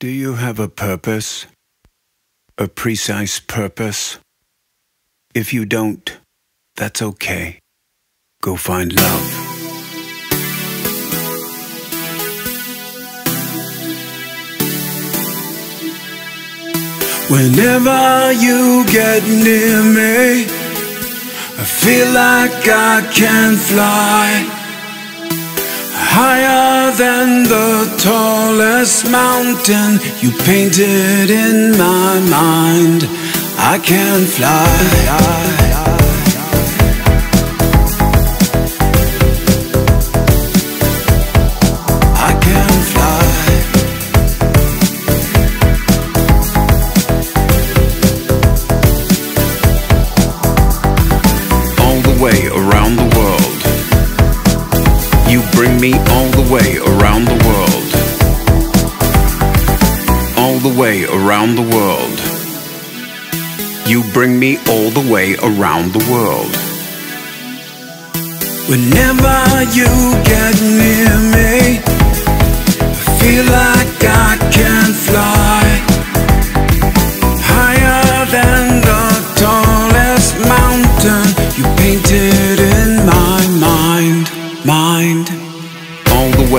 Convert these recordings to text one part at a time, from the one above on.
Do you have a purpose? A precise purpose? If you don't, that's okay. Go find love. Whenever you get near me, I feel like I can fly. Higher than the tallest mountain you painted in my mind. I can fly. Bring me all the way around the world. All the way around the world. You bring me all the way around the world. Whenever you get near me, I feel like I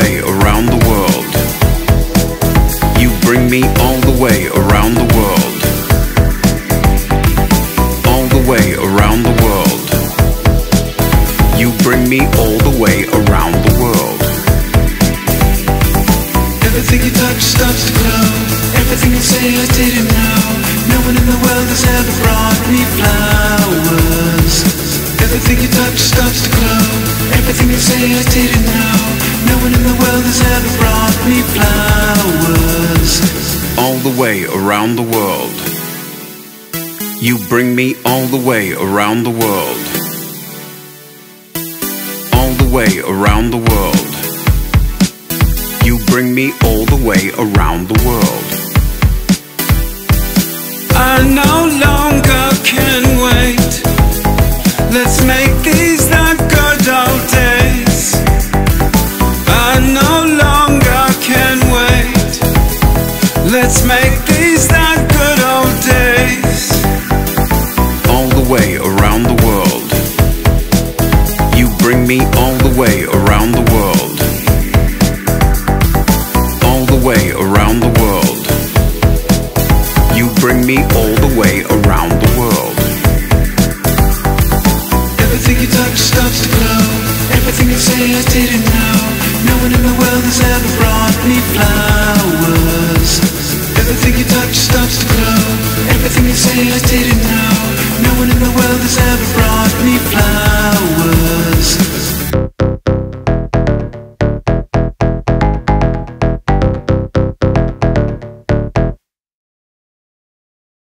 way around the world. You bring me all the way around the world. All the way around the world. You bring me all the way around the world. Everything you touch starts to glow. Everything you say I didn't know. No one in the world has ever brought me flowers. Everything you touch starts to glow. Everything you say I didn't know. Way around the world. You bring me all the way around the world. All the way around the world. You bring me all the way around the world. Let's make these the good old days. All the way around the world. You bring me all the way around the world. All the way around the world. You bring me all the way around the world. Everything you touch starts to glow. Everything you say I didn't know. No one in the world has ever brought me flowers. Didn't know. No one in the world has ever brought me flowers.